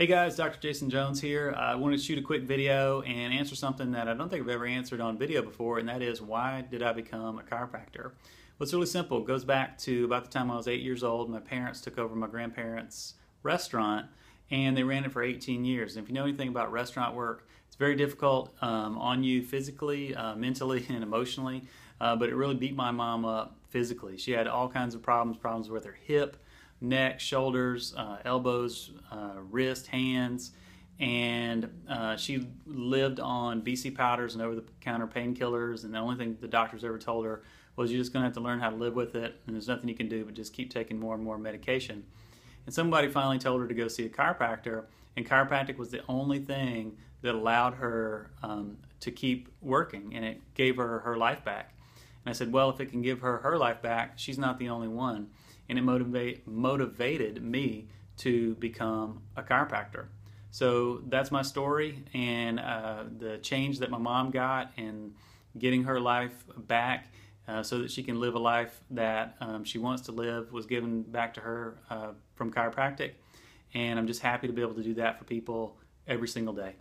Hey guys, Dr. Jason Jones here. I wanted to shoot a quick video and answer something that I don't think I've ever answered on video before, and that is why did I become a chiropractor? Well, it's really simple. It goes back to about the time I was eight years old. My parents took over my grandparents' restaurant and they ran it for 18 years. And if you know anything about restaurant work, it's very difficult um, on you physically, uh, mentally, and emotionally, uh, but it really beat my mom up physically. She had all kinds of problems, problems with her hip, neck, shoulders, uh, elbows, uh, wrist, hands, and uh, she lived on BC powders and over-the-counter painkillers. And the only thing the doctors ever told her was, "You're just going to have to learn how to live with it, and there's nothing you can do but just keep taking more and more medication." And somebody finally told her to go see a chiropractor, and chiropractic was the only thing that allowed her um, to keep working, and it gave her her life back. And I said, well, if it can give her her life back, she's not the only one. And it motivate, motivated me to become a chiropractor. So that's my story and uh, the change that my mom got and getting her life back uh, so that she can live a life that um, she wants to live was given back to her uh, from chiropractic. And I'm just happy to be able to do that for people every single day.